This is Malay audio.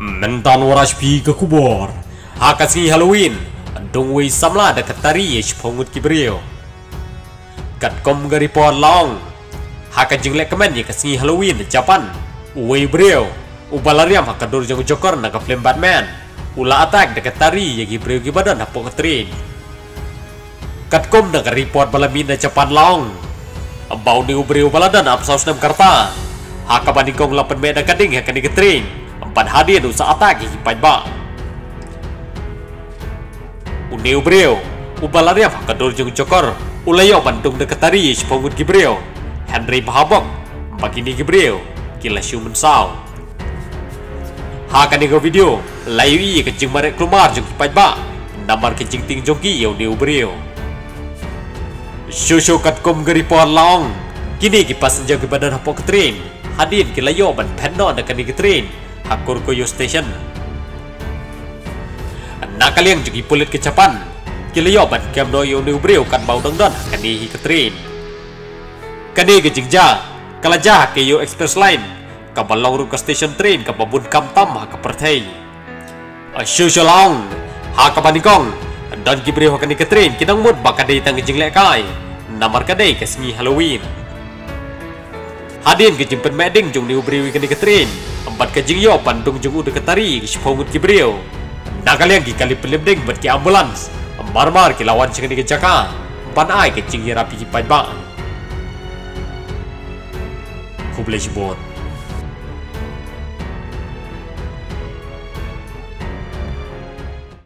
Mentan waras pi ke kubur. Haka singi Halloween. Dong wei samla da katari ye shpongut kibrio. Kat kom gari por long. Haka jingle kemen ye kasingi Halloween Japan. Wei brio. Ubalariam haka dur jong jokor na flame Batman. Ula attack da katari ye gibrio gibadan hapo katrin. Kat kom da report balamin na Japan long. Ambau ni ubrio baladan apsaus nam karta. Haka bandingkong lapan me da kading haka ni Empat hadiah usa attack ye ba. Uneu breu, ubalaria fakador jung cokor, ulayo bandung de katari sepongut gibreu, Henry Mahabok, bagini gibreu, kila human saw. Hakan ego video, layu iya kencing marek kelumar jung kipai ba, namar kencing ting jongki yo neu breu. Shushu kat kom gari pohon long, kini kipas senja ke badan hapok ketrin, hadin kila yo ban penno dekat ni hakur koyo station, nakaliang jugi pulit kecapan. Kiliyo ban kem do yo ni ubreu kan bau dong don. Kan hi ketrin kani kala ja ke yo express line. Ka balong ru ke station train ka babun kam tam ha ka perthei. A shu shu long ha ka banikong dan ki breu kan ketrin kinang mut ba ka dei tang jing le kai. Namar ka singi halloween. Hadin ke jimpen meding jung ni ubreu kan ketrin empat ke jing yo pandung jung ude ketari shpongut ki breu Nakaliang ki kali pelibding berki ambulans. Mar-mar ki lawan cing di jaka. Ban ai ke cing rapi ki pai ba. Kublai bot.